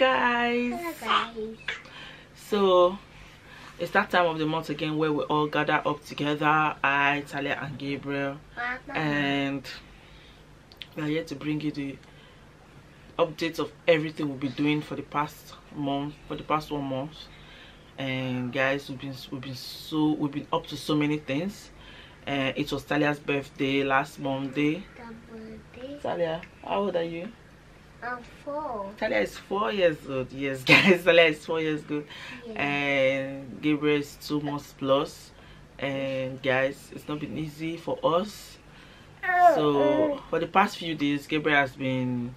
guys. Hello guys. so it's that time of the month again where we all gather up together i taliah and gabriel. Mama. and we are here to bring you the updates of everything we've been doing for the past month for the past one month. And guys we've been we've been so we've been up to so many things. And it was taliah's birthday last monday. Taliah how old are you I'm four. taliah is four years old. Yes guys taliah is four years old. Yeah. and Gabriel is two months plus. and guys it's not been easy for us. Oh, so oh. for the past few days Gabriel has been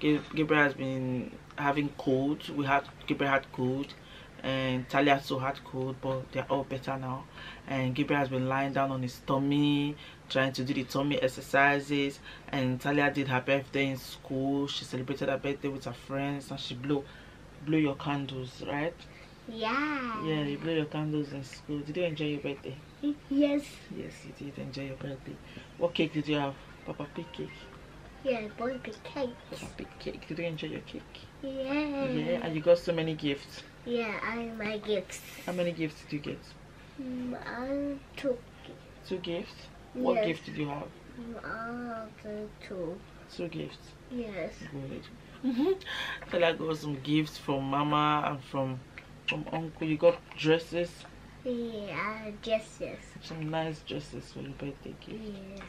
Gabriel has been having cold. We had Gabriel had cold. And Taliah also had cold but they're all better now. And Gabriel has been lying down on his tummy trying to do the tummy exercises and Taliah did her birthday in school she celebrated her birthday with her friends and she blew blew your candles right yeah. yeah, you blew your candles in school. Did you enjoy your birthday? Yes. Yes, you did enjoy your birthday. What cake did you have? Peppa Pig cake. Yeah, boy big cake. Peppa Pig cake. Did you enjoy your cake? Yeah. Yeah, and you got so many gifts. Yeah, I my gifts. How many gifts did you get? Mm, I took Two gifts. What Yes. gift did you have? all the two. Two gifts. Yes. Good. Mm-hmm. So I got some gifts from Mama and from from Uncle. You got dresses. Yeah, yes. Some nice dresses for your birthday gift. Yes.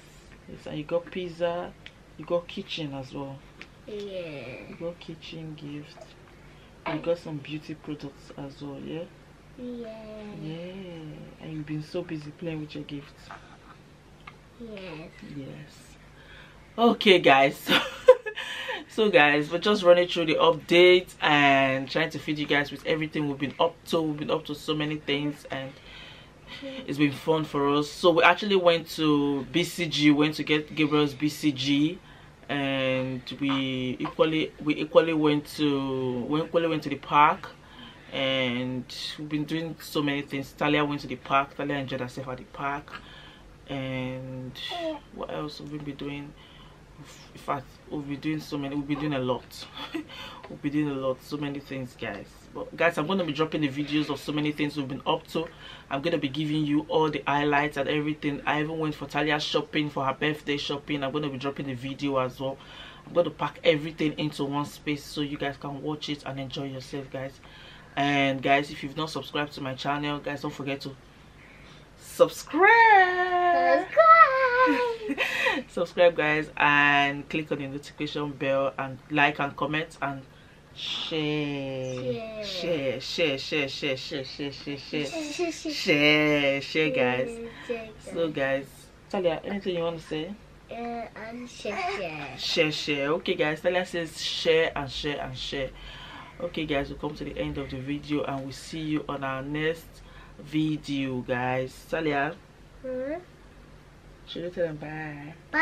Yes, and you got pizza. You got kitchen as well. Yeah. You got kitchen gifts. You got some beauty products as well, yeah? Yeah. Yeah. And you've been so busy playing with your gifts. Yes. Yes. Okay, guys. so, guys, we're just running through the updates and trying to feed you guys with everything we've been up to. We've been up to so many things and it's been fun for us. So, we actually went to BCG, went to get Gabriel's BCG. And we equally we equally went to we equally went to the park and we've been doing so many things. Taliah went to the park. Taliah enjoyed herself at the park. And what else have we been doing? In fact, we'll be doing so many. We'll be doing a lot. we'll be doing a lot. So many things, guys. But guys, I'm going to be dropping the videos of so many things we've been up to. I'm going to be giving you all the highlights and everything. I even went for Taliah shopping for her birthday shopping. I'm going to be dropping the video as well. I'm going to pack everything into one space so you guys can watch it and enjoy yourself, guys. And guys, if you've not subscribed to my channel, guys, don't forget to subscribe Subscribe. guys and click on the notification bell and like and comment and share share share share share share share share share share share guys so guys Taliah anything you want to say and share. share share okay guys Taliah says share and share and share okay guys we come to the end of the video and we see you on our next video guys Taliah Hmm? Shoot it to them? Bye. bye.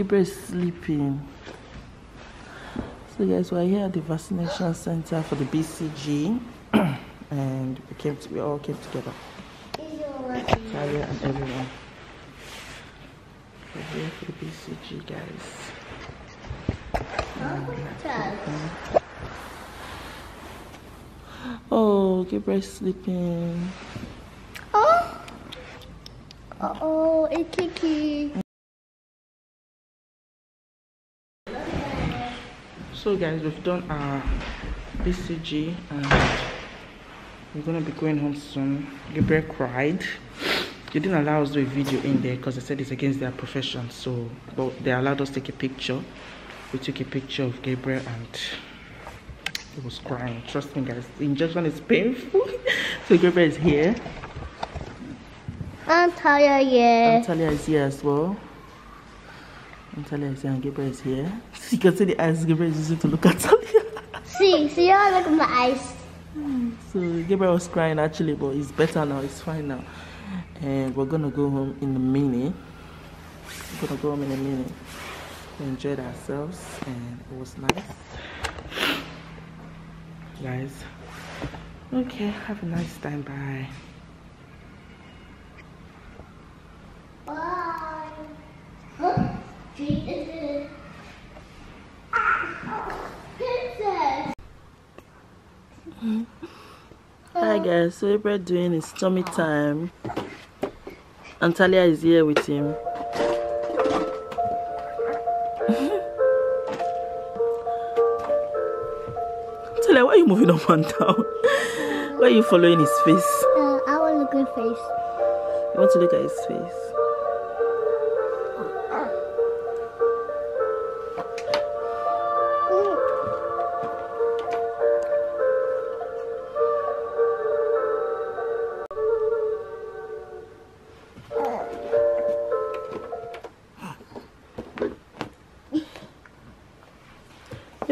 Gabriel is sleeping. So guys, we're here at the vaccination center for the BCG, and we came to, we all came together, Taliah and everyone. We're here for the BCG, guys. Oh, Gabriel's sleeping. Oh. Uh-oh, it's Kiki. So guys, we've done our BCG and we're gonna be going home soon. Gabriel cried. they didn't allow us to do a video in there because they said it's against their profession so but they allowed us to take a picture we took a picture of gabriel and he was crying trust me guys the injection is painful so gabriel is here Antalya, yeah. Antalya is here as well Antalya is and gabriel is here you can see the eyes gabriel is using to look at Taliah. See, see how I look at my eyes. So Gabriel was crying actually, but he's better now. He's fine now, and we're gonna go home in a minute. We're gonna go home in a minute. We enjoyed ourselves, and it was nice, guys. Okay, have a nice time. Bye. Bye. Huh? Treat it. Ah, Princess. Hi guys, so Gabriel doing his tummy time. Antalya is here with him. Antalya, why are you moving up and down? Why are you following his face? Uh, I want a good face. You want to look at his face?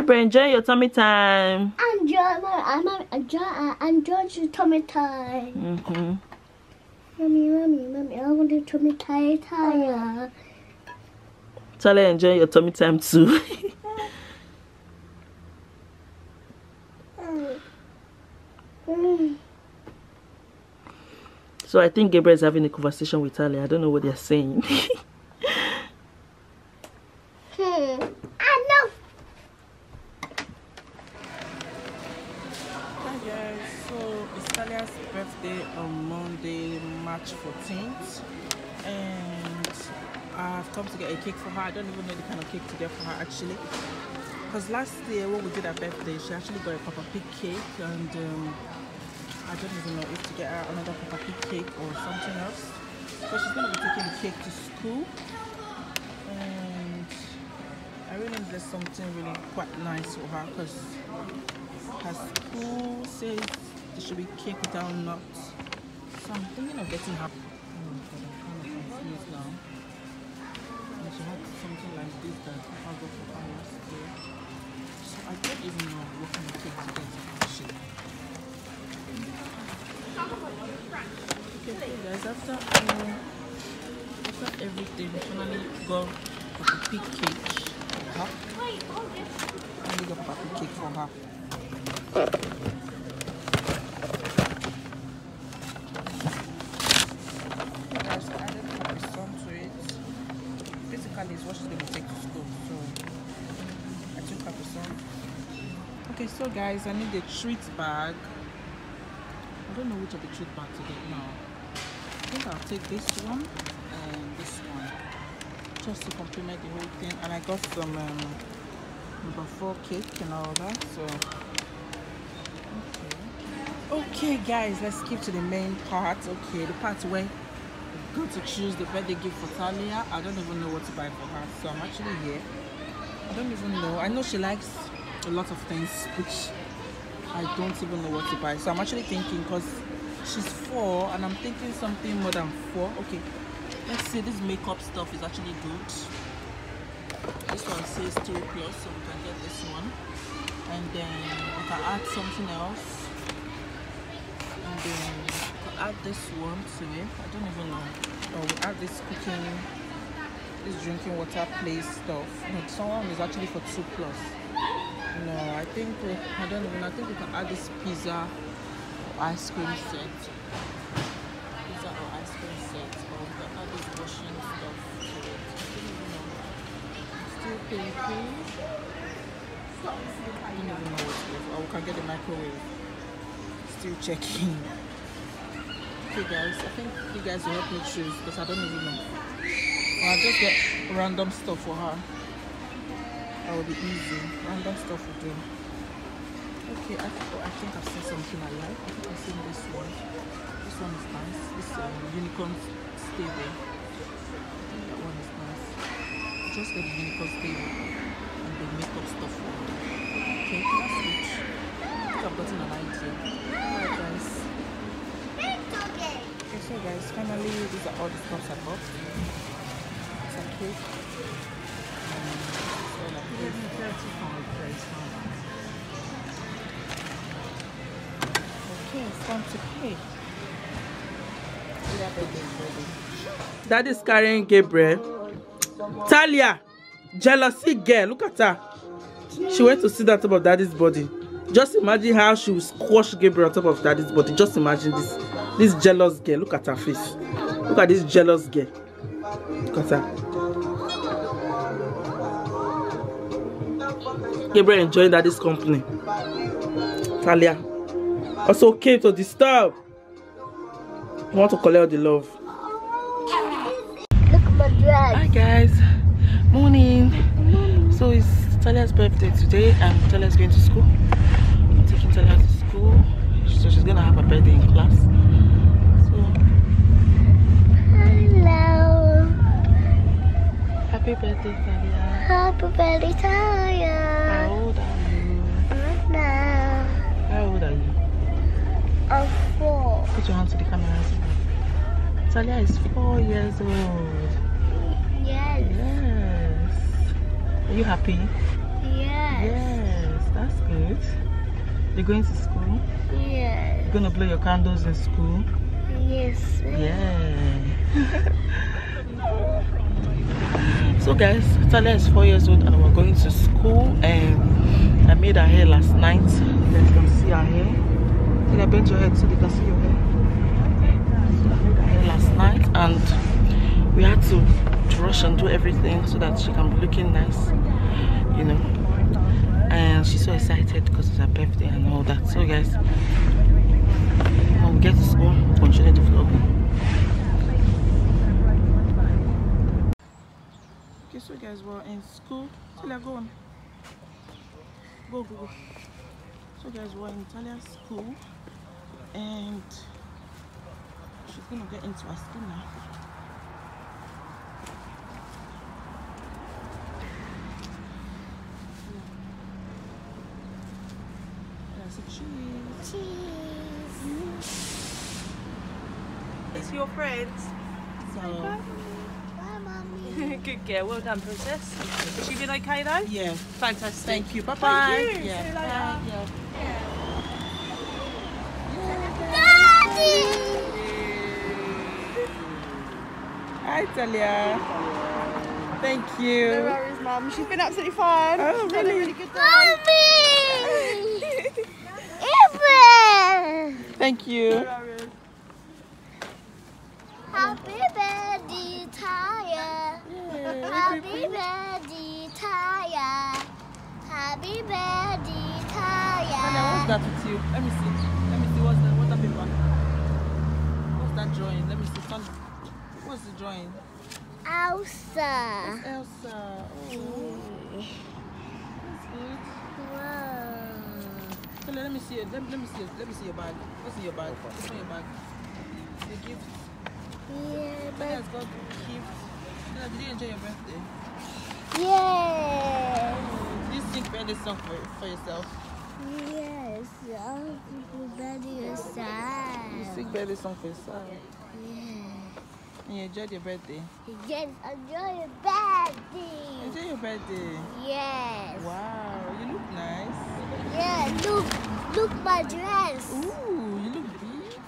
Gabriel, enjoy your tummy time. Enjoy my, I'm enjoy, uh, enjoy your tummy time. Mm-hmm. Mommy, mommy, mommy, I want to tummy tie, tie. Charlie, enjoy your tummy time too. Mm. so I think Gabriel is having a conversation with Charlie. I don't know what they're saying. for her actually, because last year when we did her birthday, she actually got a Peppa Pig cake, and um, I don't even know if to get her another Peppa Pig cake or something else. But she's gonna be taking the cake to school, and I really there's something really quite nice for her because her school says there should be cake without nuts. So I'm thinking of getting her. Like this that I got for her last year. So I don't even know what kind of cake to get her actually. Okay, guys, after um, after everything, we finally got a big cake for her. Finally got a big cake for her. Guys, I added Capri Sun to it. Basically, it's what she's going to take to school. So, I took Capri Sun. Guys, I need a treat bag. I don't know which of the treat bag to get now. I think I'll take this one and this one. Just to complement the whole thing. And I got some um, number four cake and all that. So, okay. Okay, guys, let's skip to the main part. Okay, the part where we're going to choose the birthday gift for Talia. I don't even know what to buy for her, so I'm actually here. I don't even know. I know she likes a lot of things, which I don't even know what to buy. So I'm actually thinking because she's four, and I'm thinking something more than four. Okay, let's see. This makeup stuff is actually good. This one says three plus, so we can get this one, and then we can add something else and then we'll add this one to it i don't even know or we add this cooking this drinking water place stuff no someone is actually for two plus no i think we, i don't even i think we can add this pizza or ice cream set pizza or ice cream set or we can add this washing stuff to it i don't even know still thinking I don't even know what to do. Or we can get the microwave still checking. Okay guys, I think you guys will help me choose because I don't even know. I'll just get random stuff for her. That will be easy. Random stuff will do. Okay, I, th- oh, I think I've seen something I like. I think I've seen this one. This one is nice. This um, unicorn stable. That one is nice. Just get the unicorn stable and the makeup stuff. Okay, that's it. I think I've gotten an idea. Alright guys. Okay, so guys, finally these are all the stuffs I bought. It's a That is carrying Gabriel. Talia, jealousy girl, look at her. She went to sit on top of daddy's body. Just imagine how she will squash Gabriel on top of daddy's body. Just imagine this. This jealous girl. Look at her face. Look at this jealous girl. Look at her. Gabriel enjoying daddy's company. Taliah. Also okay to disturb. I want to collect all the love. Look at my dress. Hi guys, morning. So it's Taliah's birthday today, and Taliah's going to school. I'm taking Taliah to school, so she's gonna have a birthday in class. So Hello. happy birthday, Taliah. Happy birthday, How four. Put to the camera. and say, Taliah is four years old. Yes. Yes. Are you happy? Yes. Yes, that's good. You're going to school? Yes. You're gonna blow your candles in school? Yes. Yeah. so guys, Taliah is four years old and we're going to school and I made her hair last night. You can see her hair. Taliah bend your head so they can see your hair. So I made her hair last night and we had to, rush and do everything so that she can be looking nice, you know. And she's so excited because it's her birthday and all that. So guys, we get to school, continue the vlog. Okay, so guys, we're in school. Taliah, go on. Go, go, go. So guys, we're in Taliah's school and she's gonna get into her school now. Yeah, so cheese. Cheese. It's your friends. So, Bye, mommy. Good girl. Well done, princess. Has she been okay though? yeah. Fantastic. Thank you. Bye bye. Thank you. See Yeah. you later. Bye. Yeah. Daddy. Hi, Taliah. Thank you. No worries, mum. She's been absolutely fine. Oh, She's had a really? really good day. Mommy. Evan. Thank you. No. Happy birthday, Taya. Happy birthday, Taya. Happy birthday, Taliah, what's Taya. that with you? Let me see. Let me see. What's that? What's that paper? Drawing? Elsa. It's Elsa. Oh, that's good. Whoa. Talia, let me see it. Let, me- let me see it. Let me see your bag. What's in your bag? What's in your bag? The gift. Yeah, but got gift. Talia, did you enjoy your birthday? yes. Did you sing birthday song for, for yourself? Yes. Happy birthday, You Elsa. sing birthday song for yourself. You enjoyed your birthday. Yes, enjoy your birthday. Enjoy your birthday. Yes. Wow, you look nice. Yeah, look, look my dress. Ooh, you look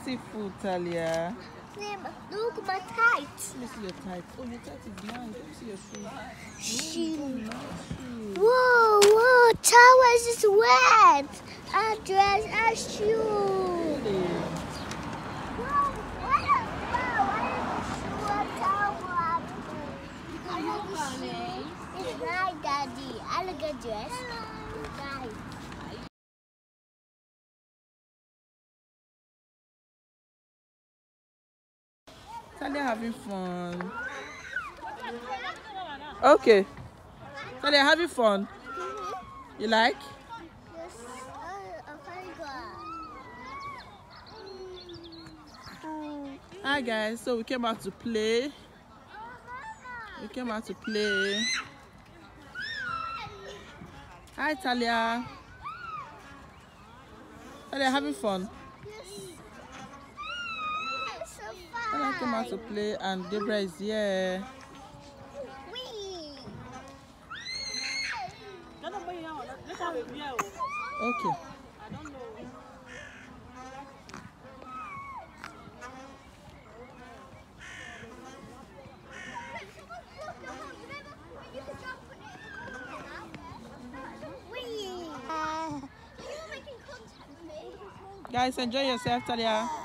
beautiful, Taliah. Look my tights. Let me see your tight. Oh, your tight is nice. Let me see your shoes. Shoe. Nice shoes. Whoa, whoa, towels is wet. A dress, a shoe. Really? Whoa, what a, wow, what a shoe, a towel. I like a shoe. It's my Daddy. I look a dress. Right. Taliah having fun. Okay. Taliah having fun. You like? Yes, a finger. Hi guys, so we came out to play. We came out to play. Hi Talia. Talia having fun. Yes. So Talia came out to fun. play and Debra is here. Wee. Guys, enjoy yourself, Taliah.